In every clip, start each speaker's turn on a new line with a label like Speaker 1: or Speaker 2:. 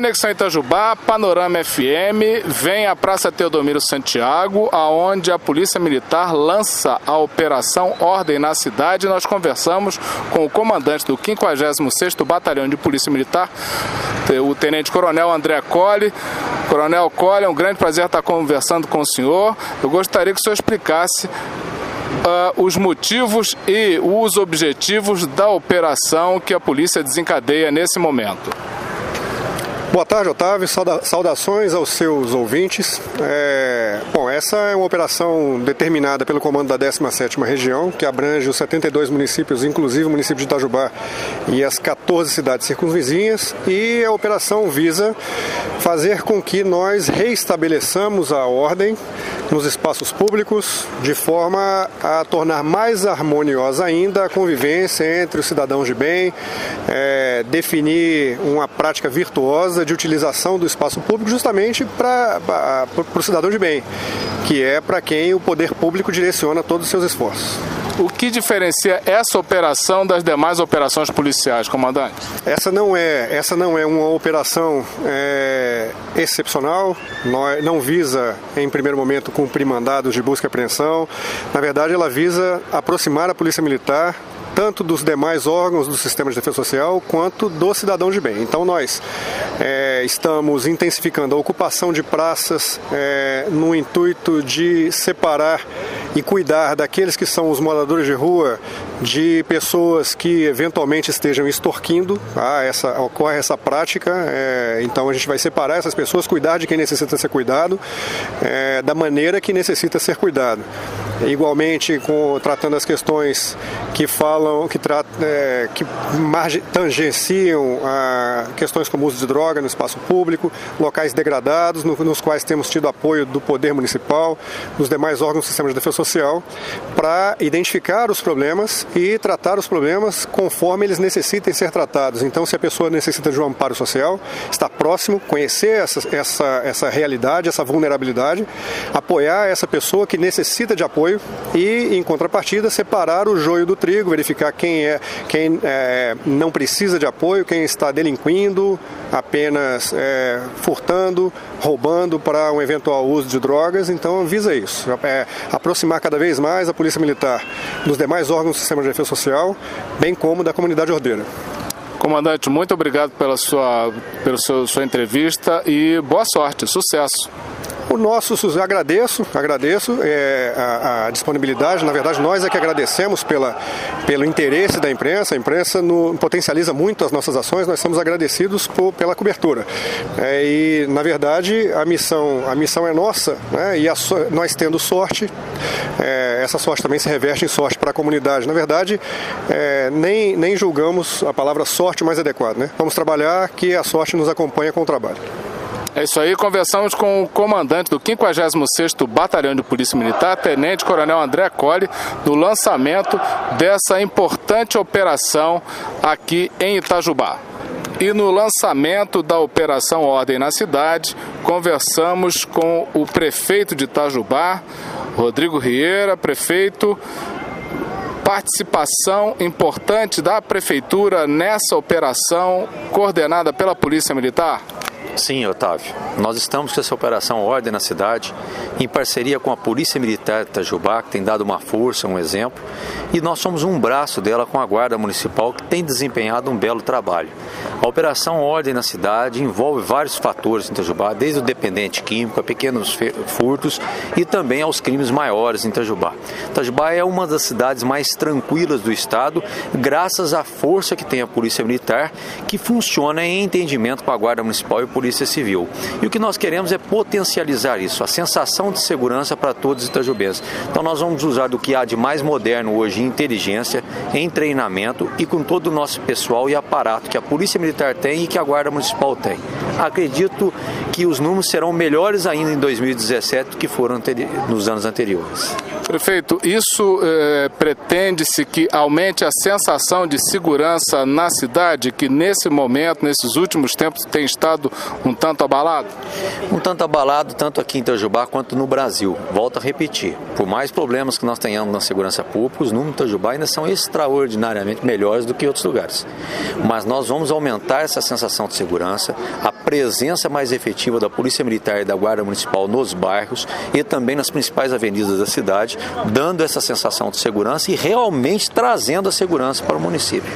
Speaker 1: Conexão Itajubá, Panorama FM, vem à Praça Teodomiro Santiago, aonde a Polícia Militar lança a Operação Ordem na Cidade. Nós conversamos com o comandante do 56º Batalhão de Polícia Militar, o Tenente Coronel André Colli. Coronel Colli, é um grande prazer estar conversando com o senhor. Eu gostaria que o senhor explicasse uh, os motivos e os objetivos da operação que a polícia desencadeia nesse momento.
Speaker 2: Boa tarde, Otávio. Saudações aos seus ouvintes. É... Bom, essa é uma operação determinada pelo comando da 17ª Região, que abrange os 72 municípios, inclusive o município de Itajubá e as 14 cidades circunvizinhas, e a operação visa fazer com que nós reestabeleçamos a ordem nos espaços públicos, de forma a tornar mais harmoniosa ainda a convivência entre os cidadãos de bem, é, definir uma prática virtuosa de utilização do espaço público justamente para o cidadão de bem, que é para quem o poder público direciona todos os seus esforços.
Speaker 1: O que diferencia essa operação das demais operações policiais, comandante?
Speaker 2: Essa não é, essa não é uma operação é, excepcional, não, não visa, em primeiro momento, cumprir mandados de busca e apreensão. Na verdade, ela visa aproximar a Polícia Militar tanto dos demais órgãos do sistema de defesa social quanto do cidadão de bem. Então nós é, estamos intensificando a ocupação de praças é, no intuito de separar e cuidar daqueles que são os moradores de rua de pessoas que eventualmente estejam extorquindo. Ah, essa, ocorre essa prática, é, então a gente vai separar essas pessoas, cuidar de quem necessita ser cuidado, é, da maneira que necessita ser cuidado. Igualmente, com, tratando as questões que falam, que, tra, é, que tangenciam a, questões como uso de droga no espaço público, locais degradados, no, nos quais temos tido apoio do Poder Municipal, dos demais órgãos do sistema de defesa social, para identificar os problemas e tratar os problemas conforme eles necessitem ser tratados. Então, se a pessoa necessita de um amparo social, está próximo, conhecer essa, essa, essa realidade, essa vulnerabilidade, apoiar essa pessoa que necessita de apoio apoio e, em contrapartida, separar o joio do trigo, verificar quem é quem é, não precisa de apoio, quem está delinquindo, apenas é, furtando, roubando para um eventual uso de drogas. Então, visa isso, é, aproximar cada vez mais a Polícia Militar dos demais órgãos do sistema de defesa social, bem como da comunidade ordeira.
Speaker 1: Comandante, muito obrigado pela sua, pela sua, sua entrevista e boa sorte, sucesso.
Speaker 2: O nosso, agradeço, agradeço é, a, a, disponibilidade. Na verdade, nós é que agradecemos pela, pelo interesse da imprensa. A imprensa no, potencializa muito as nossas ações. Nós somos agradecidos por, pela cobertura. É, e, na verdade, a missão, a missão é nossa. Né, e a, nós tendo sorte, é, essa sorte também se reverte em sorte para a comunidade. Na verdade, é, nem, nem julgamos a palavra sorte mais adequada. Né? Vamos trabalhar que a sorte nos acompanha com o trabalho.
Speaker 1: É isso aí, conversamos com o comandante do 56º Batalhão de Polícia Militar, Tenente Coronel André Colli, no lançamento dessa importante operação aqui em Itajubá. E no lançamento da Operação Ordem na Cidade, conversamos com o prefeito de Itajubá, Rodrigo Rieira, prefeito, participação importante da prefeitura nessa operação coordenada pela Polícia Militar?
Speaker 3: Sim, Otávio. Nós estamos com essa operação Ordem na cidade, em parceria com a Polícia Militar de Itajubá, que tem dado uma força, um exemplo, e nós somos um braço dela com a Guarda Municipal, que tem desempenhado um belo trabalho. A operação Ordem na cidade envolve vários fatores em Itajubá, desde o dependente químico a pequenos furtos e também aos crimes maiores em Itajubá. Itajubá é uma das cidades mais tranquilas do estado, graças à força que tem a Polícia Militar, que funciona em entendimento com a Guarda Municipal e Polícia Civil. E o que nós queremos é potencializar isso, a sensação de segurança para todos os itajubenses. Então nós vamos usar do que há de mais moderno hoje em inteligência, em treinamento e com todo o nosso pessoal e aparato que a Polícia Militar tem e que a Guarda Municipal tem. Acredito que os números serão melhores ainda em 2017 do que foram nos anos anteriores.
Speaker 1: Prefeito, isso eh, pretende-se que aumente a sensação de segurança na cidade, que nesse momento, nesses últimos tempos, tem estado um tanto abalado?
Speaker 3: Um tanto abalado, tanto aqui em Itajubá quanto no Brasil. Volto a repetir, por mais problemas que nós tenhamos na segurança pública, os números de Itajubá ainda são extraordinariamente melhores do que outros lugares. Mas nós vamos aumentar essa sensação de segurança, a presença mais efetiva da Polícia Militar e da Guarda Municipal nos bairros e também nas principais avenidas da cidade, dando essa sensação de segurança e realmente trazendo a segurança para o município.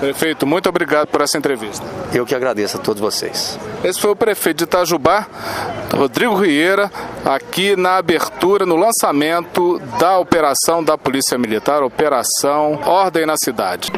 Speaker 1: Prefeito, muito obrigado por essa entrevista.
Speaker 3: Eu que agradeço a todos vocês.
Speaker 1: Esse foi o prefeito de Itajubá, Rodrigo Rieira, aqui na abertura, no lançamento da operação da Polícia Militar, Operação Ordem na Cidade.